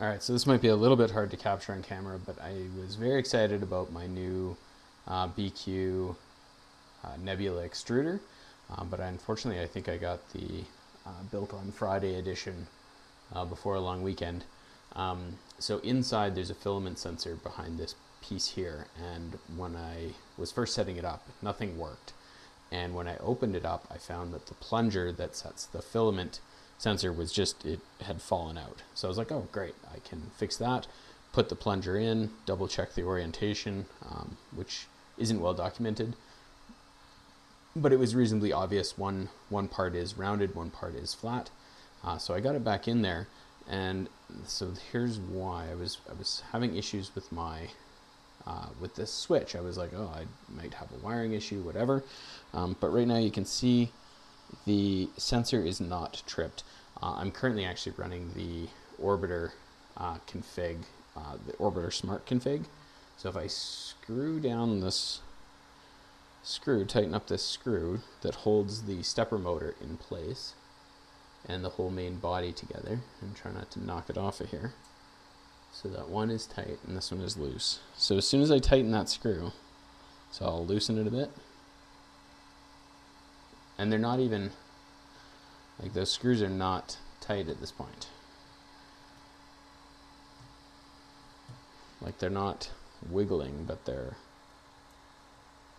All right, so this might be a little bit hard to capture on camera, but I was very excited about my new uh, BIQU uh, Nebula extruder. Um, but unfortunately, I think I got the uh, built on Friday edition uh, before a long weekend. Um, so inside, there's a filament sensor behind this piece here, and when I was first setting it up, nothing worked. And when I opened it up, I found that the plunger that sets the filament sensor was just, it had fallen out. So I was like, oh, great, I can fix that. Put the plunger in, double check the orientation, um, which isn't well documented. But it was reasonably obvious. One, one part is rounded, one part is flat. Uh, so I got it back in there. And so here's why I was I was having issues with my uh, with this switch. I was like, oh, I might have a wiring issue, whatever. Um, but right now you can see the sensor is not tripped. Uh, I'm currently actually running the Orbiter uh, config, uh, the Orbiter Smart config. So if I screw down this screw, tighten up this screw that holds the stepper motor in place and the whole main body together, and try not to knock it off of here. So that one is tight and this one is loose. So as soon as I tighten that screw, so I'll loosen it a bit, and they're not even like those screws are not tight at this point. Like they're not wiggling but they're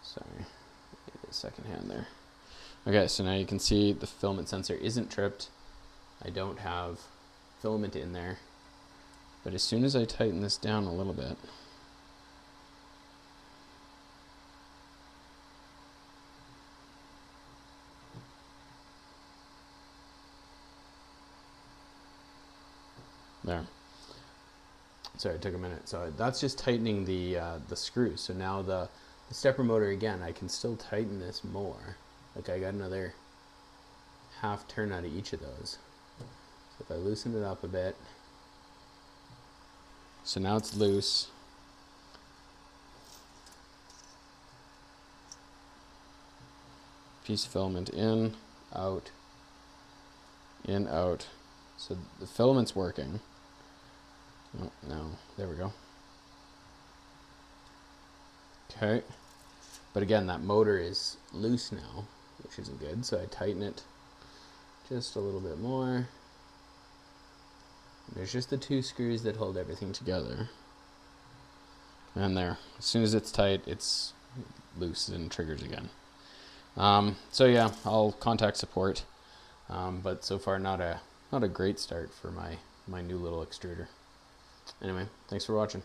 sorry a second hand there. Okay so now you can see the filament sensor isn't tripped. I don't have filament in there. But as soon as I tighten this down a little bit There. Sorry, it took a minute. So that's just tightening the uh, the screws. So now the, the stepper motor again, I can still tighten this more. Like I got another half turn out of each of those. So if I loosen it up a bit, so now it's loose. Piece of filament in, out, in, out. So the filament's working. Oh, no. There we go. Okay. But again, that motor is loose now, which isn't good. So I tighten it just a little bit more. There's just the two screws that hold everything together. And there. As soon as it's tight, it's loose and triggers again. Um, so yeah, I'll contact support. Um, but so far, not a not a great start for my my new little extruder. Anyway, thanks for watching.